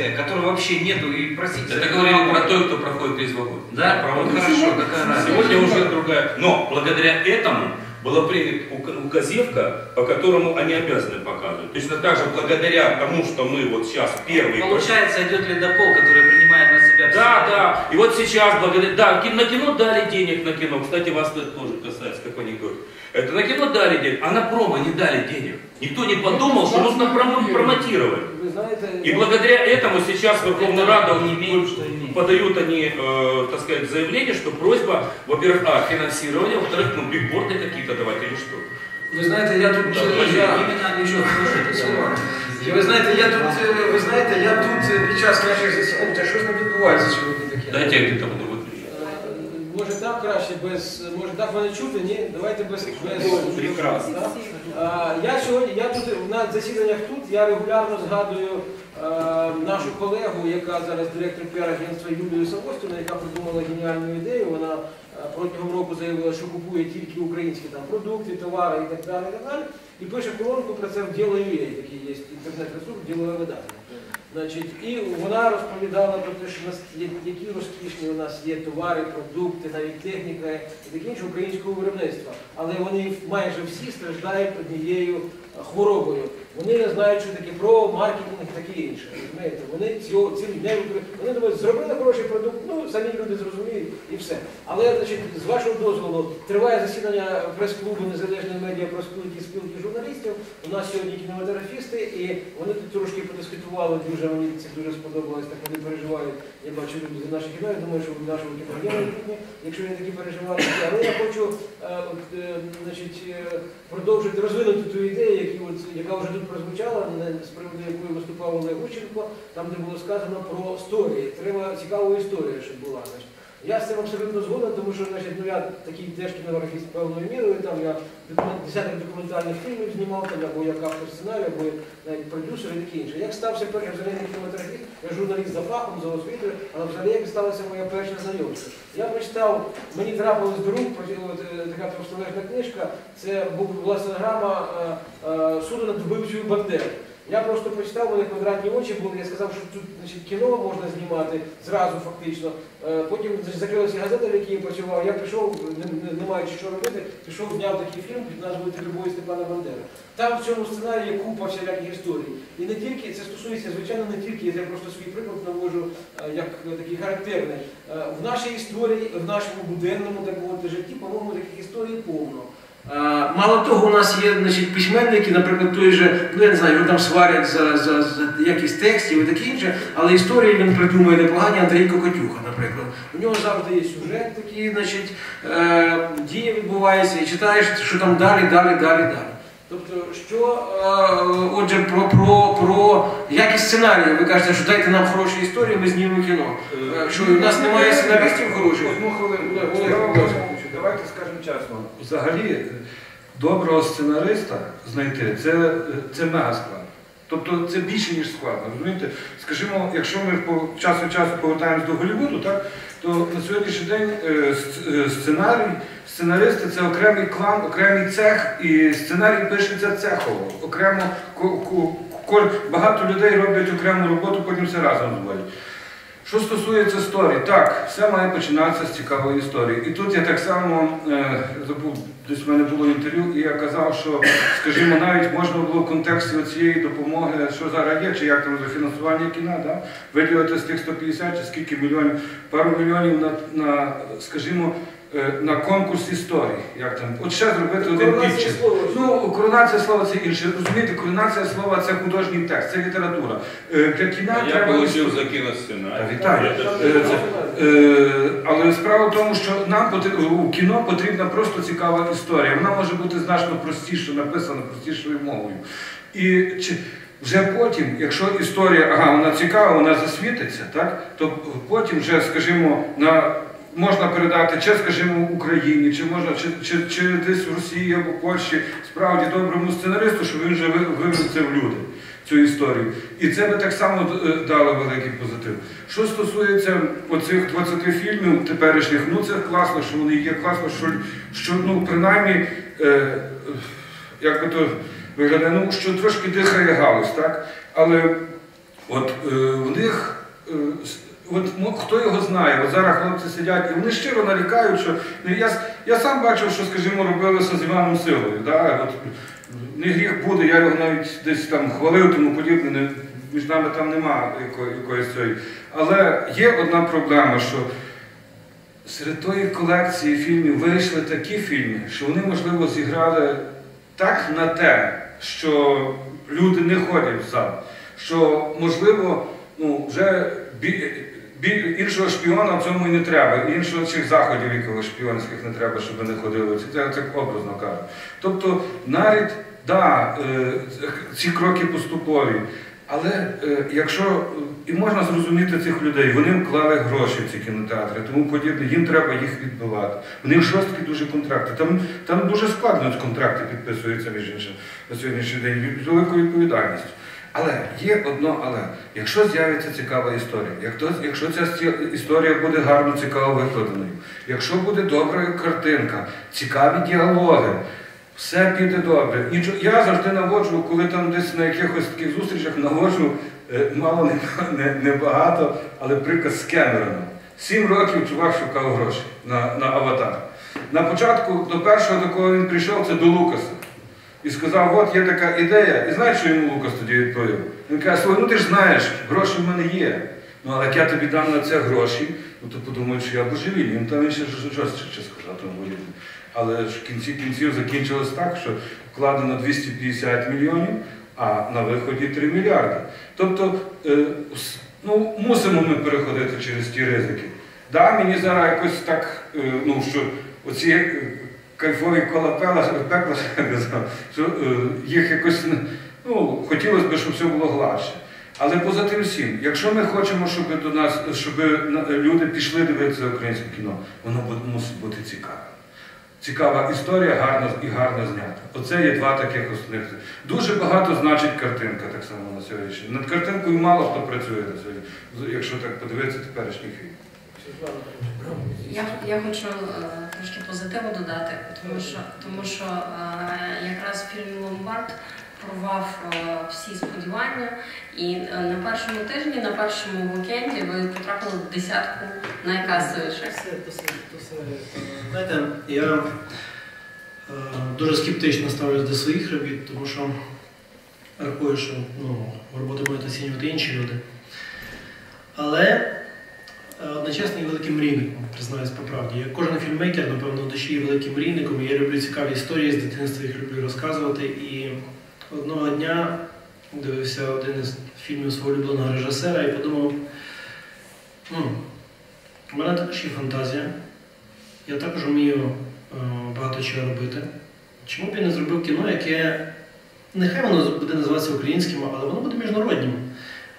советская, которой вообще нету, и простите... Это говорили про той, кто проходит весь вагон. Да? Про вот хорошо, какая разница? Сегодня уже другая. Но благодаря этому была принята ук- указевка, по которому они обязаны показывать. Точно так же благодаря тому, что мы вот сейчас первые... Получается, идет ледокол, который принимает на себя... Да, все. да. И вот сейчас, благодаря... Да, на кино дали денег на кино. Кстати, вас это тоже касается, как анекдот. Это на кино дали денег, а на промо не дали денег. Никто не подумал, что нужно промо- промотировать. Ви знаєте, И благодаря этому сейчас Верховная Рада Не имеем, что имеем. подают они, э, так сказать, заявление, что просьба, во-первых, а, финансирование, во-вторых, ну, бигборды какие-то давать или что. ви знаєте, я тут Да, я, Именно ничего хорошего. ви знаєте, я тут, е, ви знаєте, я тут е, під час наших засідань, та що ж не відбувається сьогодні таке? Дайте я где-то так краще, без може так мене чути? Ні, давайте без без Прекрасно. Да? А, Я сьогодні, я тут на засіданнях тут я регулярно згадую е, нашу колегу, яка зараз директор піар-агентства Юлію Савостіну, яка придумала геніальну ідею. Вона протягом року заявила, що купує тільки українські там продукти, товари і так далі. І так далі. І пише колонку про це в Діло.ua, такий є інтернет-ресурс, ділове видання. Значить, і вона розповідала про те, що у нас є, які розкішні у нас є товари, продукти, навіть техніка і таке інше українського виробництва. Але вони майже всі страждають однією хворобою. Вони не знають, що таке про маркетинг таке інше. Розумієте? Вони цього цим не. Вони думають, зробили хороший продукт, ну самі люди зрозуміють і все. Але значить, з вашого дозволу триває засідання прес-клубу незалежної медіа про спілки спілки журналістів. У нас сьогодні кінематографісти, і вони тут трошки подискутували дуже. Мені це дуже сподобалось. Так вони переживають. Я бачу люди за наше кіно. Я думаю, що в нашому кіно майбутнє, якщо вони такі переживають. Але я хочу е, от, е, значить, е, продовжити розвинути ту ідею, які от, яка вже тут прозвучала, з приводу якої виступав Олег Гученко, там де було сказано про історії. Треба цікаву історію, щоб була. Значить. Я з цим абсолютно згоден, тому що значить, ну, я такий теж кінематографіст певною мірою, там я десяток документальних фільмів знімав, там, або як автор сценарію, або навіть продюсер і таке інше. Як стався перший взагалі не кінематографіст, я журналіст за фахом, за освітою, але взагалі як сталося моє перше знайомство. Я прочитав, мені трапилось до рук е, така простолежна книжка, це був власне грама е, е, суду над вбивцею Бандери. Я просто прочитав, мене квадратні очі були, я сказав, що тут значить, кіно можна знімати зразу фактично. Е, Потім закрилася газета, в якій я працював. Я пішов, не, не, не маючи що робити, пішов, зняв такий фільм під назвою любові Степана Бандери. Там в цьому сценарії купа всіляких історій. І не тільки, це стосується, звичайно, не тільки, я просто свій приклад навожу е, як е, такий характерний. В нашій історії, в нашому буденному так мовити, житті, по-моєму, таких історій повно. Е, Мало того, у нас є значить, письменники, наприклад, той же, ну я не знаю, його там сварять за, за, за якість текстів і таке інше, але історії він придумує непогані Андрій Кокотюха, наприклад. У нього завжди є сюжет такий, значить, е, дія відбувається, і читаєш, що там далі, далі, далі, далі. Тобто, що, е, отже, про, про, про якість сценарію, ви кажете, що дайте нам хороші історії, ми знімемо кіно. Е, Що у нас немає сценаристів хороших? Одну хвилину. Що Давайте скажемо чесно. Взагалі, доброго сценариста знайти це, це мега складно. Тобто це більше, ніж складно. Розумієте? Скажімо, якщо ми час від часу повертаємось до Голлівуду, так, то на сьогоднішній день е, е, сценарій, сценаристи це окремий клан, окремий цех, і сценарій пишеться цехово. Окремо багато людей роблять окрему роботу, потім все разом зводять. Що стосується історії, так, все має починатися з цікавої історії. І тут я так само е, забув, десь в мене було інтерв'ю, і я казав, що, скажімо, навіть можна було в контексті цієї допомоги, що зараз є, чи як там зафінансування кіна, да, виділити з тих 150 чи скільки мільйонів, пару мільйонів на, на скажімо, на конкурс історій. Як там, от ще зробити один Коронація слова. Ну, коронація слова це інше. Розумієте, коронація слова це художній текст, це література. Е, Для кіна Я треба. получил за сценарий. Вітаю. Е, е, Але справа в тому, що нам у кіно потрібна просто цікава історія. Вона може бути значно простіше написана, простішою мовою. І чи вже потім, якщо історія, ага, вона цікава, вона засвітиться, так, то потім вже, скажімо, на. Можна передати чи, скажімо, Україні, чи можна чи, чи, чи десь в Росії або Польщі справді доброму сценаристу, щоб він вже ви- вивів це в люди, цю історію. І це би так само е, дало великий позитив. Що стосується оцих 20 фільмів теперішніх, ну це класно, що вони є, класно, що, що ну, принаймні, е, як би то виглядає, ну, що трошки дихає галузь, так? Але От е, в них, е, от, ну, хто його знає, от зараз хлопці сидять, і вони щиро нарікають, що ну, я, я сам бачив, що, скажімо, робилося з Іваном Силою. Да? От, не гріх буде, я його навіть десь там хвалив, тому подібне, не, між нами там нема якої, якоїсь цієї. Але є одна проблема, що серед тої колекції фільмів вийшли такі фільми, що вони, можливо, зіграли так на те, що люди не ходять в зал, що, можливо, ну, вже іншого шпіона в цьому і не треба, іншого цих заходів якогось шпіонських не треба, щоб вони ходили. Це, це образно кажу. Тобто, навіть, да, е, ці кроки поступові. Але е, якщо і можна зрозуміти цих людей, вони вклали гроші в ці кінотеатри, тому подібне, їм треба їх відбивати. У них жорсткі дуже контракти. Там, там дуже складно контракти підписуються між іншим на сьогоднішній день з великою відповідальністю. Але є одно але. Якщо з'явиться цікава історія, як то- якщо ця історія буде гарно цікаво викладеною, якщо буде добра картинка, цікаві діалоги, все піде добре. Я завжди наводжу, коли там десь на якихось таких зустрічах наводжу е, мало не, не, не але приклад з Кемероном. Сім років чувак шукав гроші на, на аватар. На початку до першого, до кого він прийшов, це до Лукаса. І сказав, от є така ідея. І знаєш, що йому Лукас тоді відповів? Він каже, ну ти ж знаєш, гроші в мене є. Ну, але як я тобі дам на це гроші, ну то подумають, що я божевільний. Він там він ще ще сказав тому подібне. Але ж в кінці кінців закінчилось так, що вкладено 250 мільйонів, а на виході 3 мільярди. Тобто, е, ну, мусимо ми переходити через ті ризики. Да, мені зараз якось так, е, ну що оці е, кайфові кола пекла, що е, їх якось ну, хотілося б, щоб все було гладше. Але поза тим всім, якщо ми хочемо, щоб до нас, щоб люди пішли дивитися українське кіно, воно мусить бути цікаве. Цікава історія, гарна і гарно знята. Оце є два таких основних. Дуже багато значить картинка так само на сьогоднішній. Над картинкою мало хто працює на сьогодні, якщо так подивитися теперішній фільм. Я, я хочу трошки позитиву додати, тому що, тому що е, якраз фільм Ломбард порвав е, всі сподівання, і е, на першому тижні, на першому вікенді ви потрапили в десятку найкасовіших. Знаєте, я дуже скептично ставлюсь до своїх робіт, тому що рахую, що ну, роботи мають оцінювати інші люди. Але одночасно і великим мрійником, признаюсь по правді. Як кожен фільммейкер, напевно, в душі є великим мрійником, я люблю цікаві історії з дитинства, їх люблю розказувати. І одного дня дивився один із фільмів свого улюбленого режисера і подумав, «М, у мене також є фантазія. Я також вмію е, багато чого робити. Чому б я не зробив кіно, яке нехай воно буде називатися українським, але воно буде міжнародним.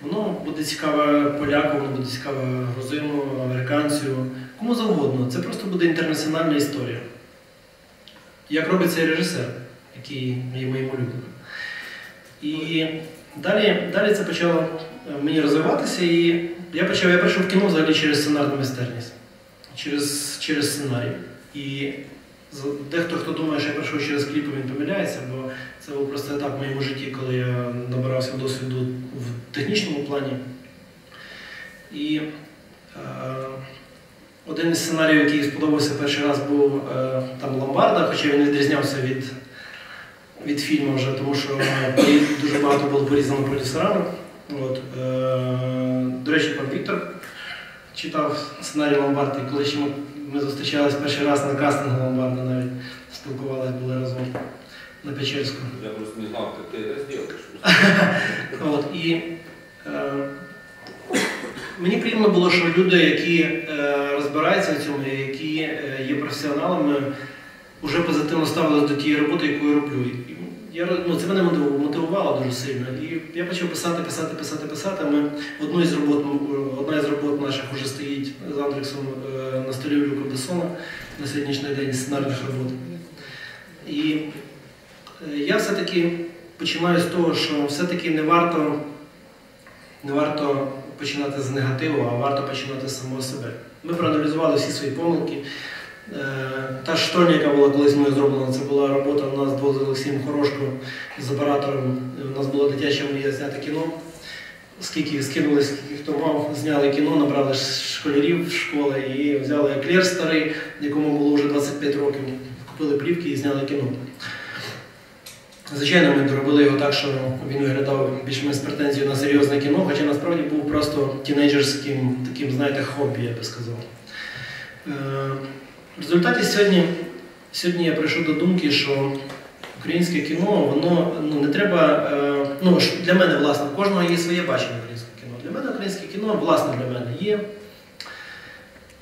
Воно буде цікаве поляку, воно буде цікаве грузину, американцю, кому завгодно. Це просто буде інтернаціональна історія. Як робить цей режисер, який є моїм улюбленим. І далі, далі це почало е, мені розвиватися, і я почав, я прийшов в кіно взагалі через сценарну майстерність через, через сценарій. І дехто, хто думає, що я пройшов через кліпи, він помиляється, бо це був просто етап в моєму житті, коли я набирався досвіду в технічному плані. І е, один із сценаріїв, який сподобався перший раз, був е, там Ломбарда, хоча він відрізнявся від, від фільму вже, тому що е, дуже багато було порізано продюсерами. От, е, до речі, пан Віктор читав сценарій Ломбарди, коли ще ми, ми зустрічались перший раз на кастингу Ломбарда, навіть спілкувалися були разом на Печерську. Я просто не ты это сделаешь. От, і е, мені приємно було, що люди, які е, розбираються в цьому, які е, є професіоналами, вже позитивно ставилися до тієї роботи, яку я роблю. Я, ну, це мене мотивувало дуже сильно. І я почав писати, писати, писати, писати. Ми одну із робот, одна із робот наших вже стоїть з Андрексом е, на столі Люка Бессона на сьогоднішній день сценарних робот. І е, я все-таки починаю з того, що все-таки не варто, не варто починати з негативу, а варто починати з самого себе. Ми проаналізували всі свої помилки. Е, Та штольня, яка була колись мною зроблена, це була робота у нас двох з Олексієм Хорошко з оператором. У нас була дитяча мрія зняти кіно. скільки скинули, скільки хто мав, зняли кіно, набрали школярів в школи і взяли еклер старий, якому було вже 25 років, купили плівки і зняли кіно. Звичайно, ми доробили його так, що він виглядав більш-менш з претензією на серйозне кіно, хоча насправді був просто тінейджерським таким, знаєте, хобі, я би сказав. В результаті сьогодні, сьогодні я прийшов до думки, що українське кіно, воно ну, не треба. е, Ну, для мене, власне, у кожного є своє бачення українського кіно. Для мене українське кіно, власне, для мене є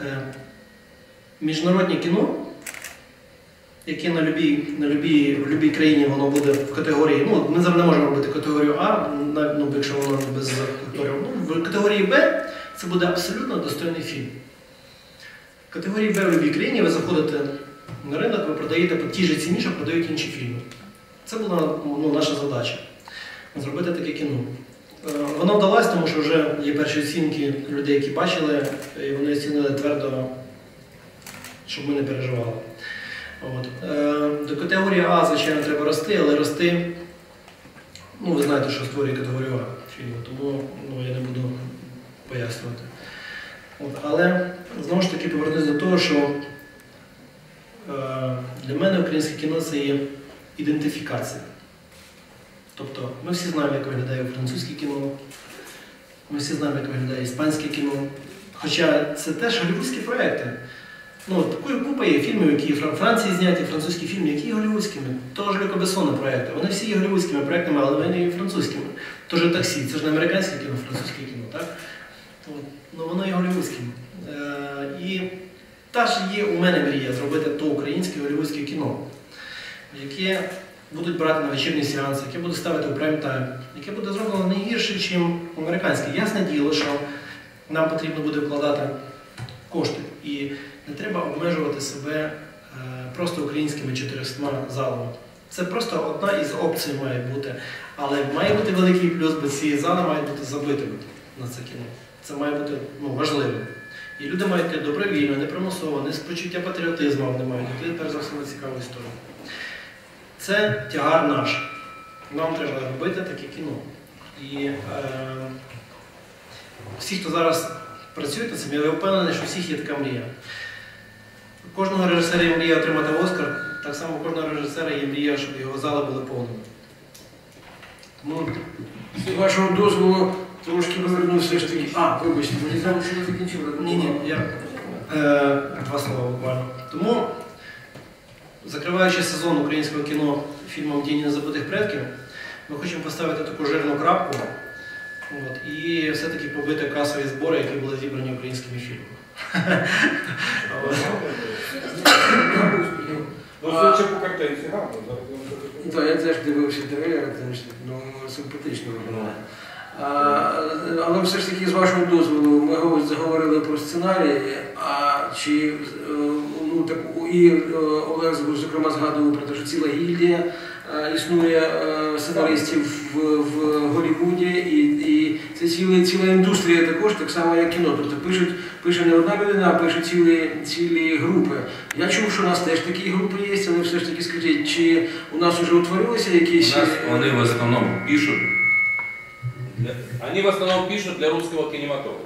е, міжнародне кіно, яке на любій, на любій, в любій країні воно буде в категорії. Ну, ми зараз не можемо робити категорію А, ну, якщо воно без акторів. Ну, в категорії Б це буде абсолютно достойний фільм. Категорії Б в любій країні ви заходите на ринок, ви продаєте по тій же ціні, що продають інші фільми. Це була ну, наша задача зробити таке кіно. Е, Воно вдалося, тому що вже є перші оцінки людей, які бачили, і вони оцінили твердо, щоб ми не переживали. От. Е, До категорії А, звичайно, треба рости, але рости, ну ви знаєте, що створює категорію А фільму, тому ну, я не буду пояснювати. От. Але знову ж таки повернусь до того, що е, для мене українське кіно це є ідентифікація. Тобто ми всі знаємо, як виглядає французьке кіно, ми всі знаємо, як виглядає іспанське кіно. Хоча це теж голівудські проекти. Ну, такої купа є фільмів, які в Франції зняті, французькі фільми, які є голівудськими. Того ж Люка Бессона проекти. Вони всі є голівудськими проектами, але вони є французькими. Тож таксі, це ж не американське кіно, французьке кіно, так? Ну воно є голівудським. Е, і та ж є у мене мрія зробити то українське голівудське кіно, яке будуть брати на вечірні сеанси, яке буде ставити у прайм-тайм, яке буде зроблено не гірше, ніж американське. Ясне діло, що нам потрібно буде вкладати кошти. І не треба обмежувати себе е, просто українськими 400 залами. Це просто одна із опцій має бути. Але має бути великий плюс, бо ці зали мають бути забитими на це кіно. Це має бути ну, важливим. І люди мають йти добровільно, не примусово, не з почуття патріотизму вони мають йти, перш за все, на цікаву історію. Це тягар наш. Нам треба робити таке кіно. І е, всі, хто зараз працює над цим, я впевнений, що всіх є така мрія. Кожного режисера є мрія отримати Оскар, так само кожного режисера є мрія, щоб його зали були повними. Тому З вашого дозволу трошки повернув все ж таки. А, вибачте, мені здалося, що ви закінчили. Ні, ні, я е, два слова буквально. Тому, закриваючи сезон українського кіно фільмом Тіні незабутих предків, ми хочемо поставити таку жирну крапку от, і все-таки побити касові збори, які були зібрані українськими фільмами. Ну, судячи по картинці, гарно. я. Так, я теж дивився трейлер, ну, симпатично виглядає. Але все ж таки, з вашого дозволу, ми говор- заговорили про сценарій, а чи е, ну, так, і е, Олег зокрема згадував про те, що ціла гільдія е, існує сценаристів в, в Голлівуді, і, і це ціла, ціла індустрія також, так само як кіно. Тобто пишуть, пише не одна людина, а пишуть цілі, цілі групи. Я чув, що у нас теж такі групи є, але все ж таки скажіть, чи у нас вже утворилися якісь. У нас е, они в основном пишут, для- они в основном пишут для русского кинематографа.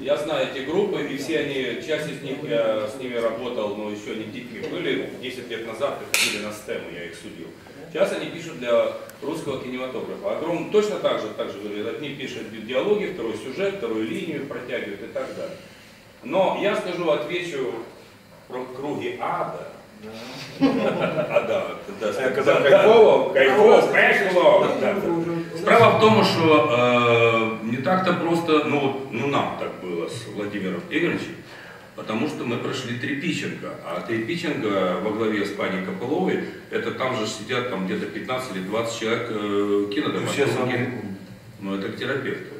Я знаю эти группы, и все они, часть из них, я с ними работал, но еще они детьми были, 10 лет назад приходили на стему, я их судил. Сейчас они пишут для русского кинематографа. Огром точно так же, так же выглядит. Одни пишут диалоги, второй сюжет, вторую линию протягивают и так далее. Но я скажу, отвечу про круги ада. А да, да, Я да, казав, да, кайфово? Кайфово, кайфово. В том, что э, не так-то просто, ну, вот, ну нам так было с Владимиром Игоревичем, потому что мы прошли Трепиченко, а Трепиченко во главе с пани Копыловой, это там же сидят там где-то 15 или 20 человек э, кинодраматурги. самые Ну, это к терапевту.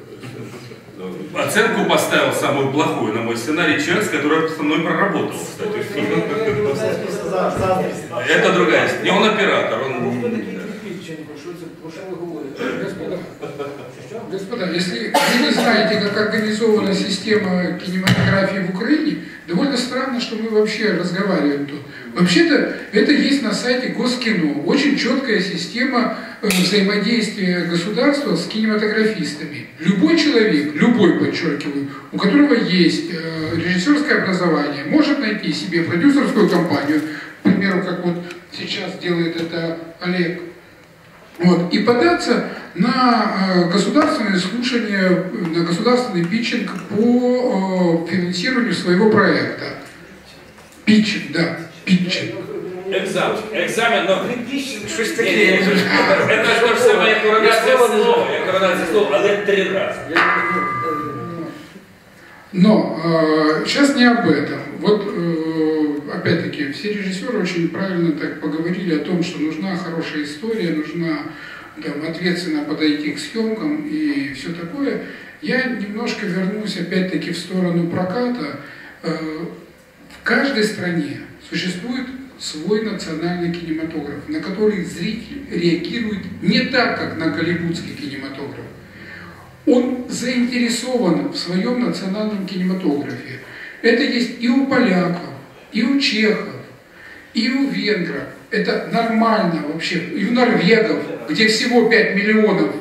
Оценку поставил самую плохую на мой сценарий человек, с которым со мной проработал, кстати. Это другая история. Не он оператор, он... Про що ви говорите? Господа, господа, если вы знаете, как организована система кинематографии в Украине, довольно странно, что мы вообще разговариваем тут. Вообще-то это есть на сайте Госкино. Очень четкая система э, взаимодействия государства с кинематографистами. Любой человек, любой, подчеркиваю, у которого есть э, режиссерское образование, может найти себе продюсерскую компанию, к примеру, как вот сейчас делает это Олег, вот, и податься на э, государственные слушания, на государственный питчинг по э, финансированию своего проекта. Питчинг, да, питчинг. Экзамен. Экзамен, но... Щось Ні, таке. ні, ні, Це ж те ж саме, як коронація слова, як коронація слова, але три рази. Но э, сейчас не об этом. Вот э, опять-таки все режиссеры очень правильно так поговорили о том, что нужна хорошая история, нужна там, ответственно подойти к съемкам и все такое. Я немножко вернусь опять-таки в сторону проката. Э, в каждой стране существует свой национальный кинематограф, на который зритель реагирует не так, как на голливудский кинематограф. Он заинтересован в своем национальном кинематографе. Это есть и у поляков, и у чехов, и у венгров. Это нормально вообще. И у норвегов, где всего 5 миллионов